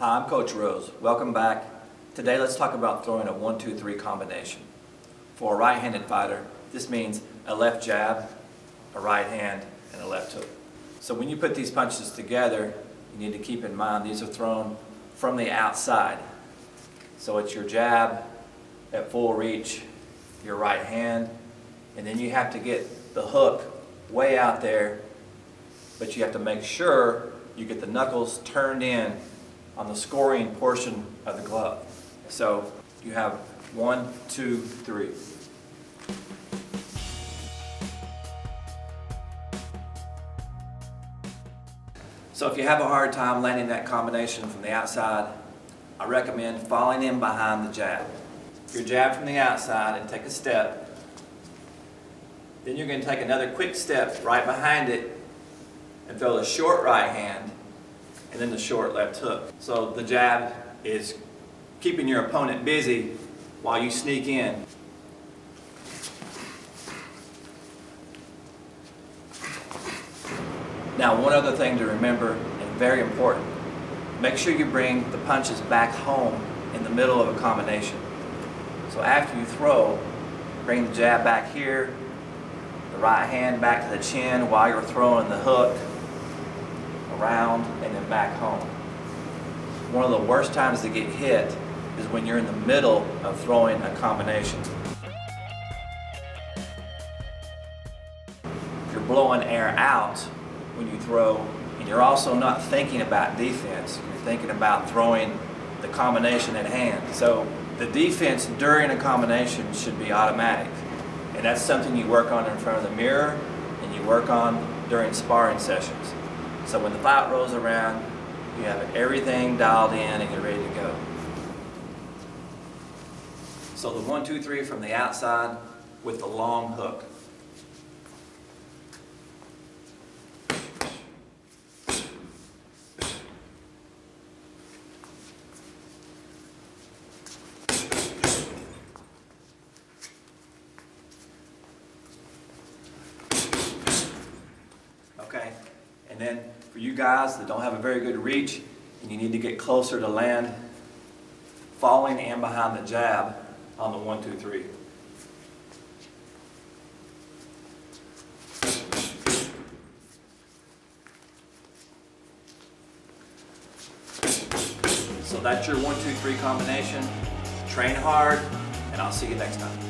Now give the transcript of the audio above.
Coach Rose. Welcome back. Today let's talk about throwing a 1-2-3 combination. For a right-handed fighter, this means a left jab, a right hand, and a left hook. So when you put these punches together, you need to keep in mind these are thrown from the outside. So it's your jab at full reach, your right hand, and then you have to get the hook way out there, but you have to make sure you get the knuckles turned in on the scoring portion of the glove. So you have one, two, three. So if you have a hard time landing that combination from the outside, I recommend falling in behind the jab. Your jab from the outside and take a step. Then you're going to take another quick step right behind it and throw the short right hand then the short left hook. So the jab is keeping your opponent busy while you sneak in. Now one other thing to remember, and very important, make sure you bring the punches back home in the middle of a combination. So after you throw, bring the jab back here, the right hand back to the chin while you're throwing the hook around and then back home. One of the worst times to get hit is when you're in the middle of throwing a combination. You're blowing air out when you throw, and you're also not thinking about defense. You're thinking about throwing the combination at hand. So the defense during a combination should be automatic. And that's something you work on in front of the mirror and you work on during sparring sessions. So when the fight rolls around, you have everything dialed in and you're ready to go. So the one, two, three from the outside with the long hook. And then for you guys that don't have a very good reach and you need to get closer to land, falling in behind the jab on the one, two, three. So that's your one, two, three combination. Train hard, and I'll see you next time.